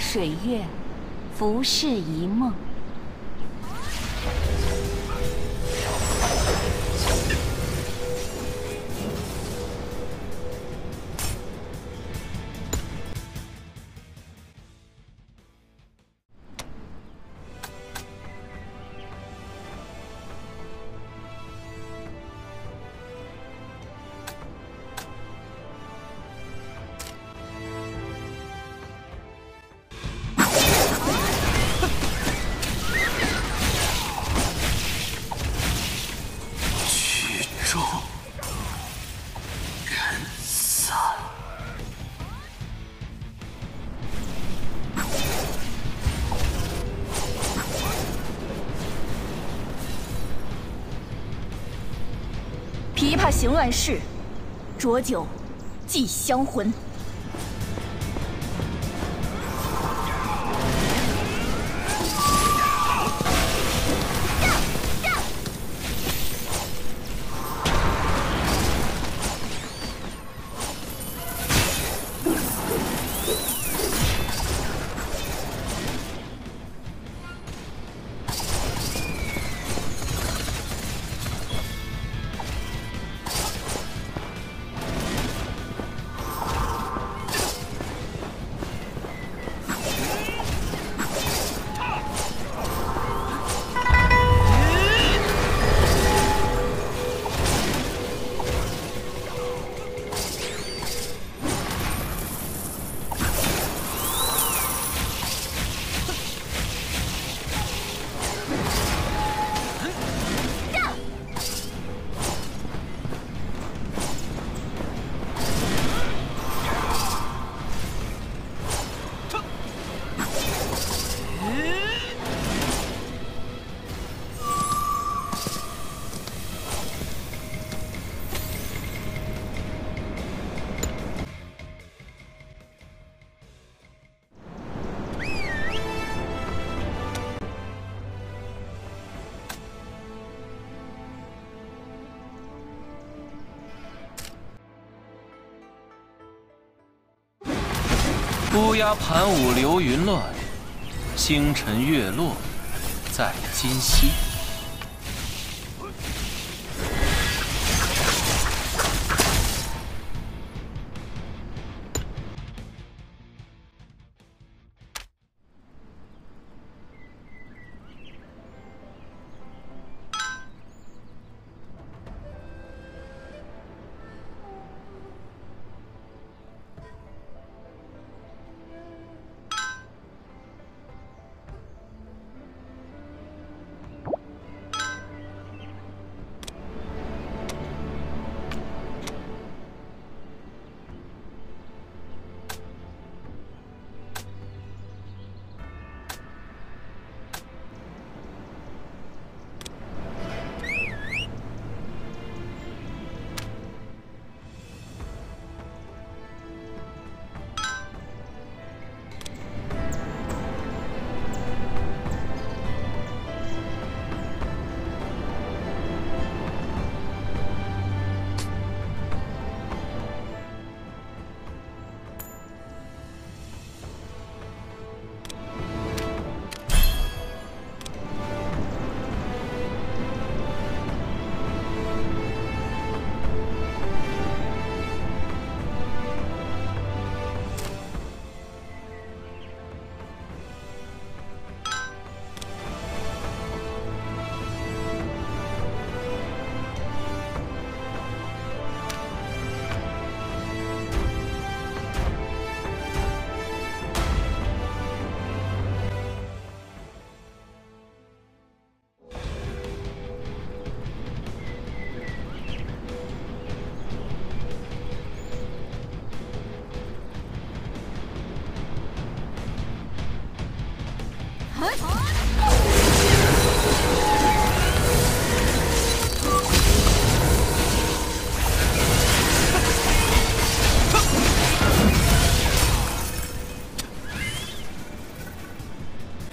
水月，浮世一梦。踏行乱世，浊酒寄香魂。乌鸦盘舞流云乱，星辰月落在今夕。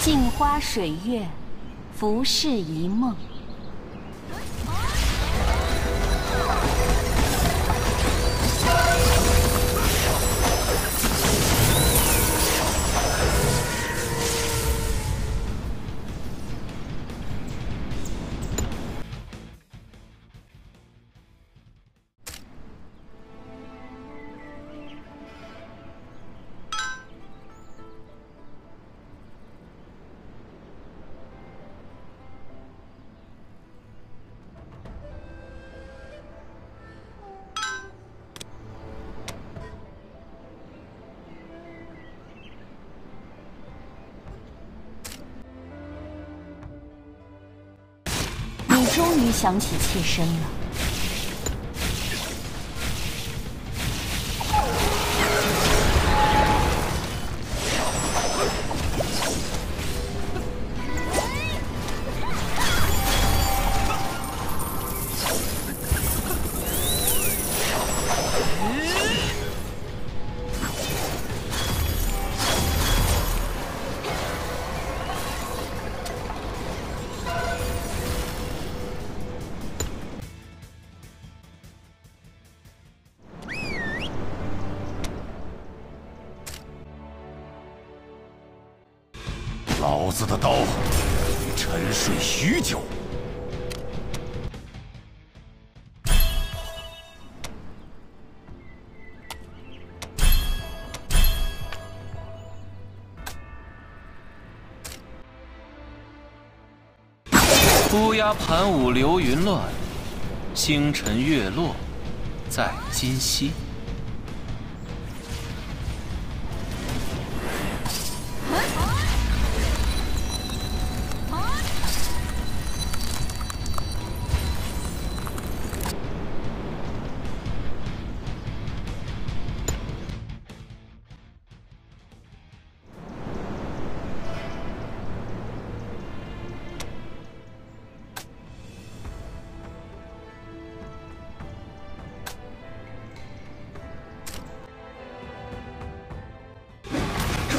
镜花水月，浮世一梦。想起妾身了。老子的刀沉睡许久。乌鸦盘舞流云乱，星辰月落在今夕。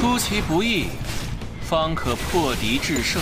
出其不意，方可破敌制胜。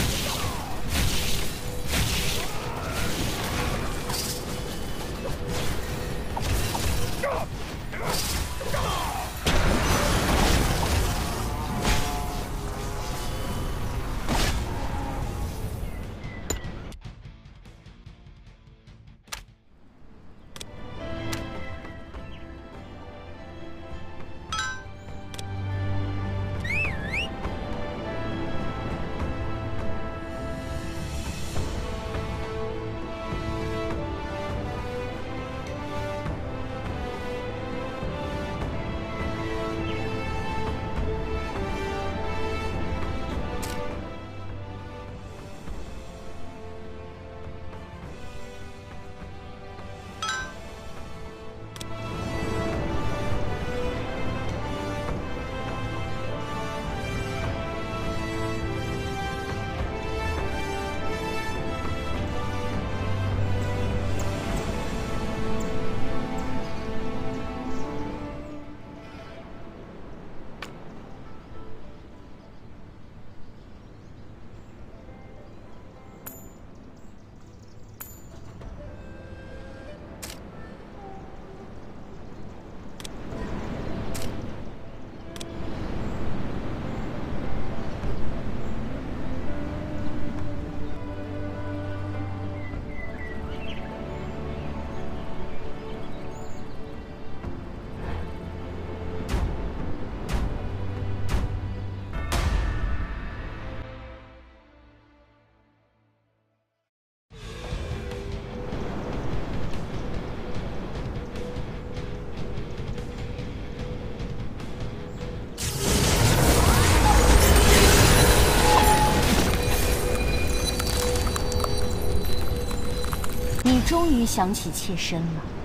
终于想起妾身了。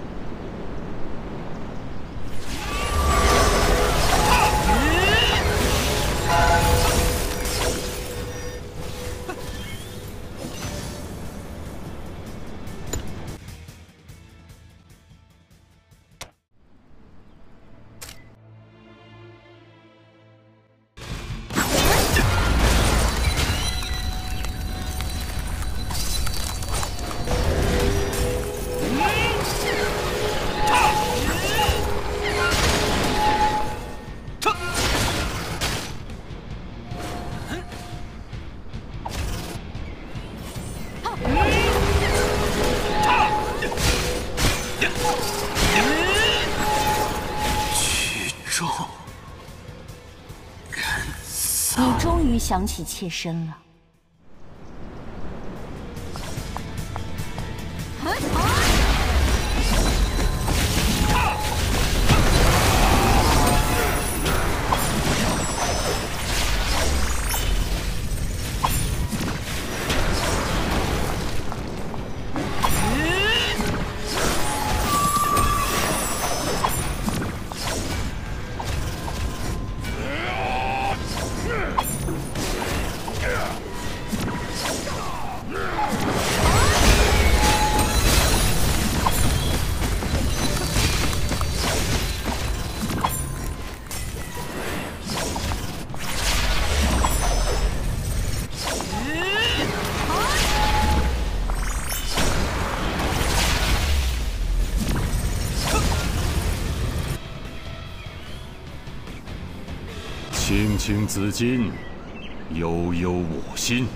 终于想起妾身了。青青子衿，悠悠我心。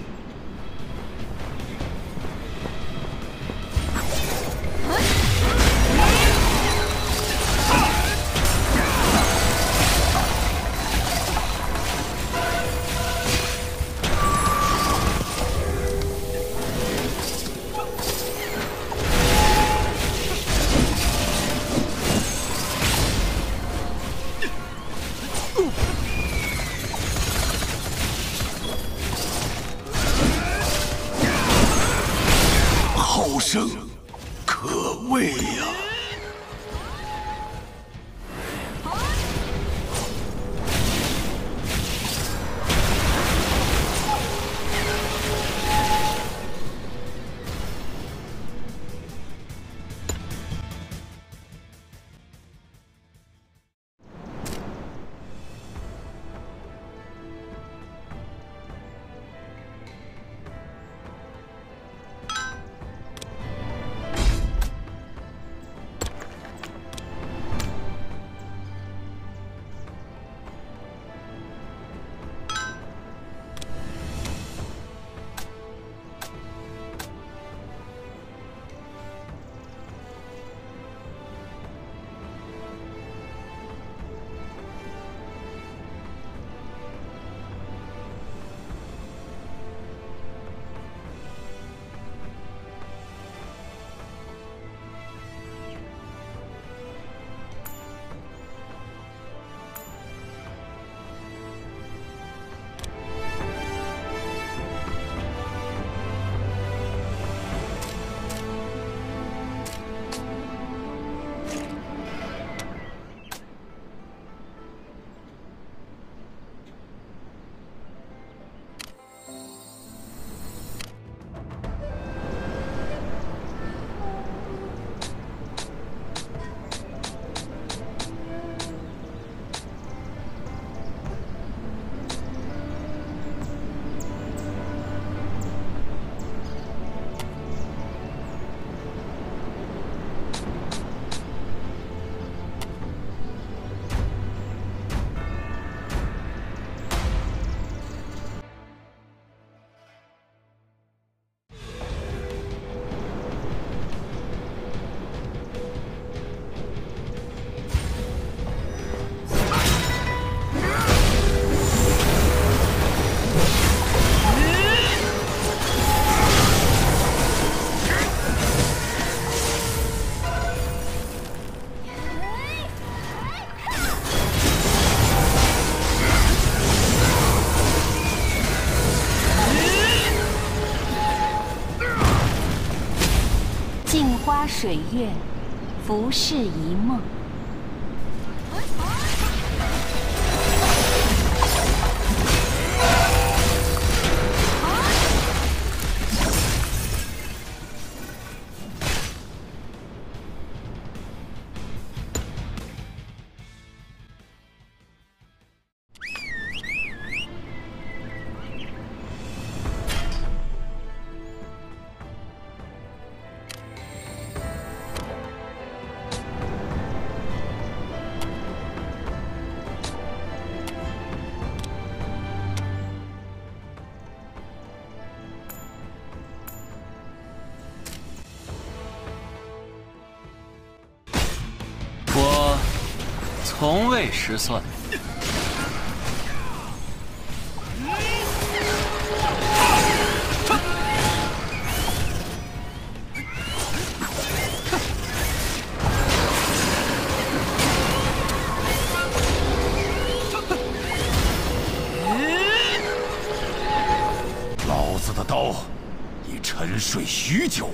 水月，浮世一梦。从未失算。老子的刀已沉睡许久。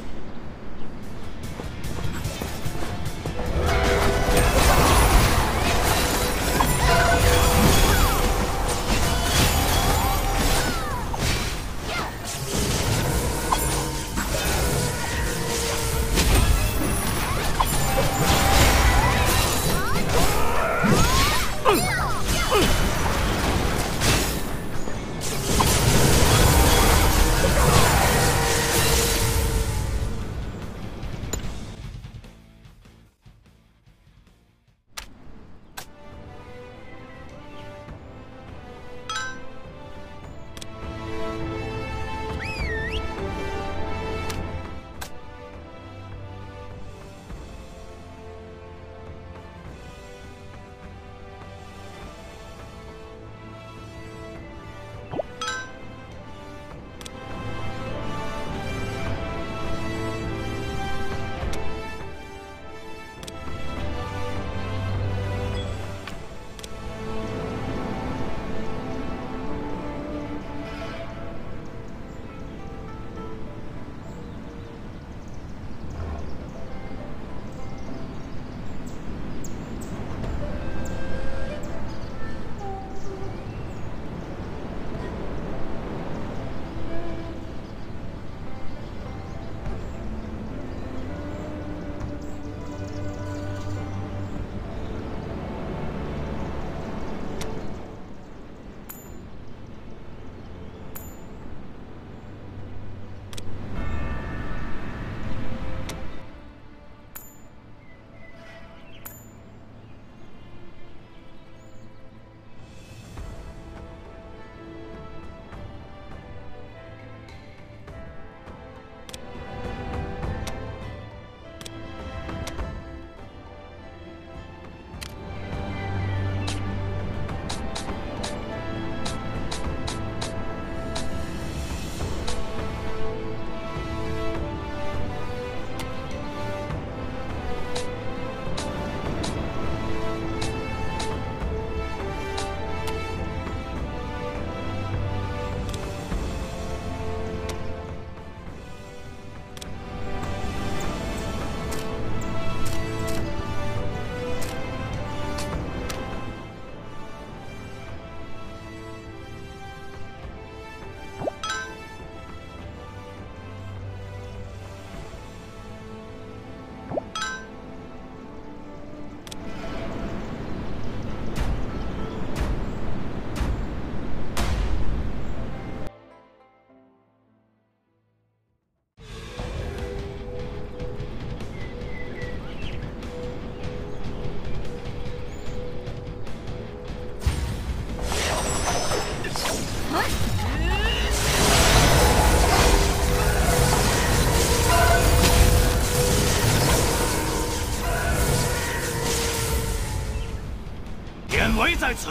在此，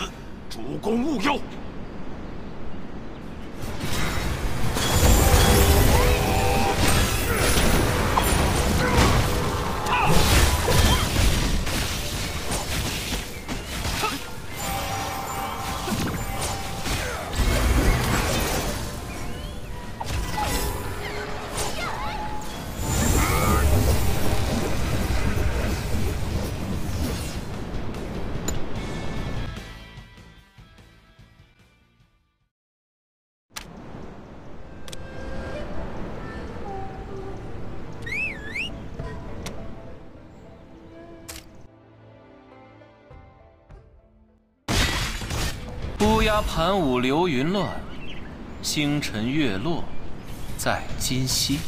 主公勿忧。家盘舞流云乱，星辰月落在今夕。